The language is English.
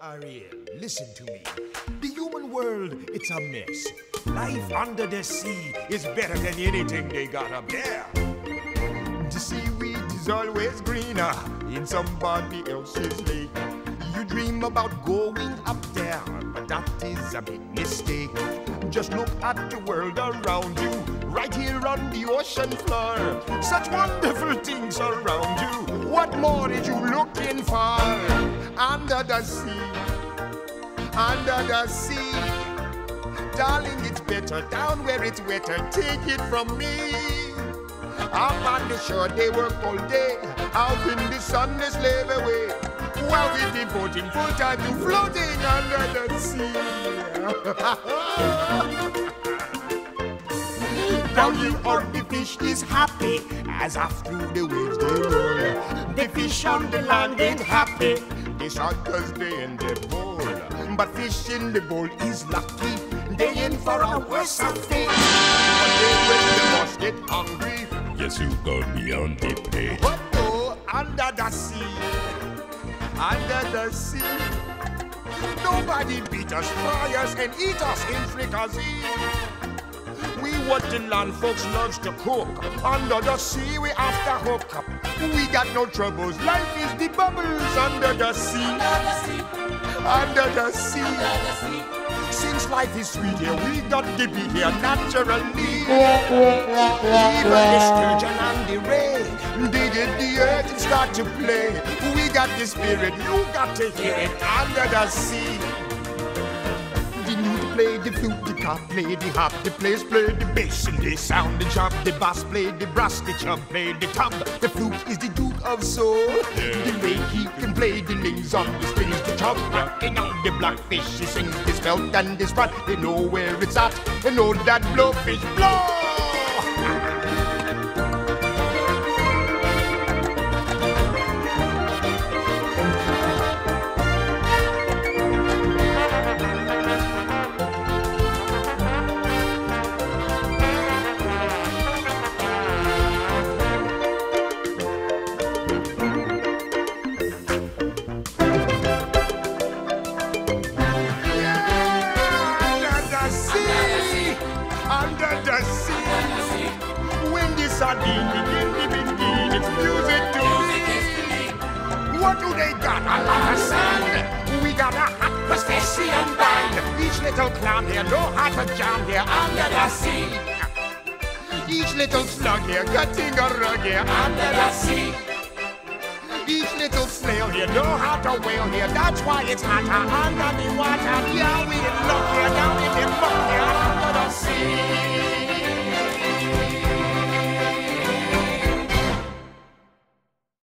Ariel, listen to me. The human world, it's a mess. Life under the sea is better than anything they got up there. The seaweed is always greener in somebody else's lake. You dream about going up there, but that is a big mistake. Just look at the world around you, right here on the ocean floor. Such wonderful things around you. What more are you looking for? Under the sea, under the sea. Darling, it's better down where it's wetter. Take it from me. Up on the shore, they work all day. Out in the sun, they slave away. While we devoting full time to floating under the sea. Down here on the fish is happy as after the waves they roll. The fish on the land ain't happy. They shot cause they in the bowl. But fish in the bowl is lucky. They in for a worse fate. One day when the boss get hungry, Yes, you got me on the plate. what oh, under the sea, under the sea. Nobody beat us, fry us, and eat us in fricassee. We the land folks loves to cook. Under the sea, we after hook up. We got no troubles. Life is the bubbles under the sea. under the sea. Under the sea. Since life is sweet here, we got to be here naturally. Even the sturgeon and the ray, they did the earth and start to play. We got the spirit, you got to hear it under the sea. Play the flute, the cop play the hop, the players play the bass and they sound the chop. The bass play the brass, the chub play the tub. The flute is the duke of soul. The way he can play the names on the strings, the chub rocking on the blackfish. He sings his belt and his sprat. They know where it's at. They know that blowfish blow. The sea. When the sardine begin to begin, it's music to me. What do they got? A lot of sand. We got a hot crustacean band. Each little clown here know how to jam here under the sea. Each little slug here cutting a rug here under the sea. Each little snail here know how to wail here. That's why it's hotter under the water Música